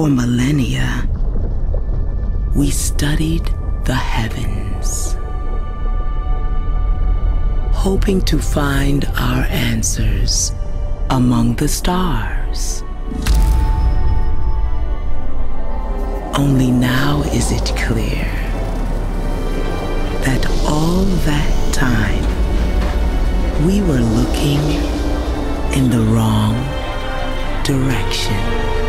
For millennia, we studied the heavens, hoping to find our answers among the stars. Only now is it clear that all that time we were looking in the wrong direction.